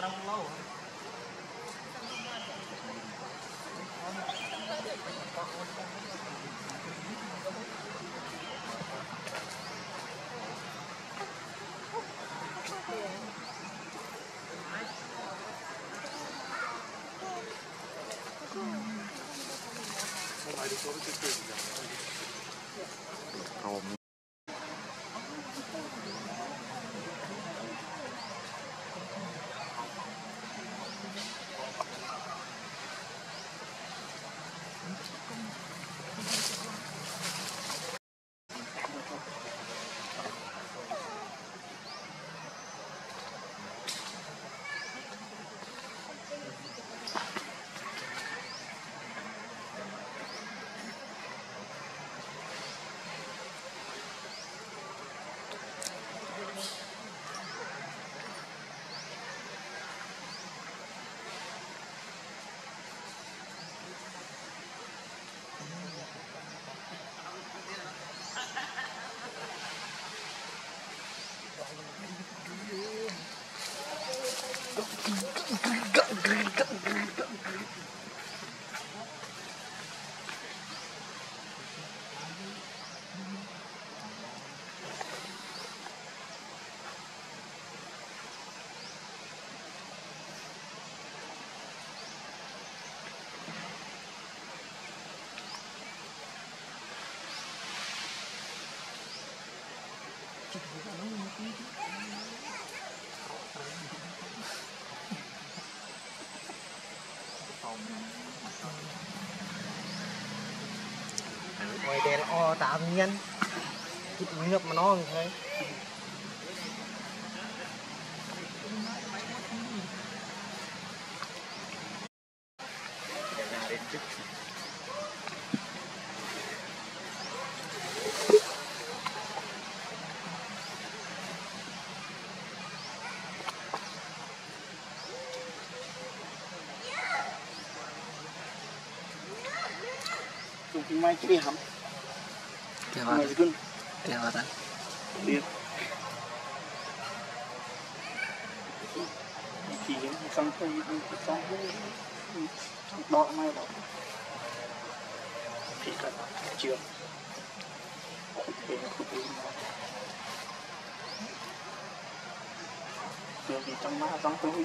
terang pulau. Cool. Ngoài đèn o tạo nhân chút ngập mà nó thôi Chung mai kia. Kaya Mai ka, gun. kaya ka ta. Đi. Chỉ xong thôi, xong thôi. Đọ mai đọ. Thì là chưa. Thì nó không đi. Rồi thì trong má xong thôi.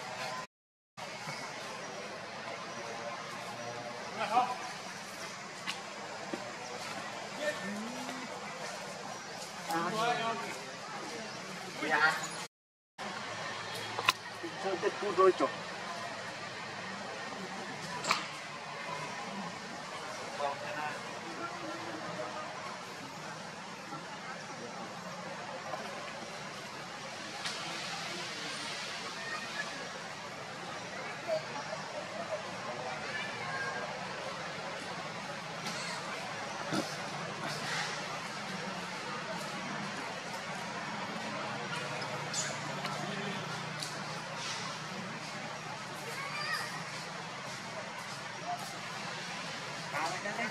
やちょっとくどいと。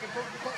back and forth.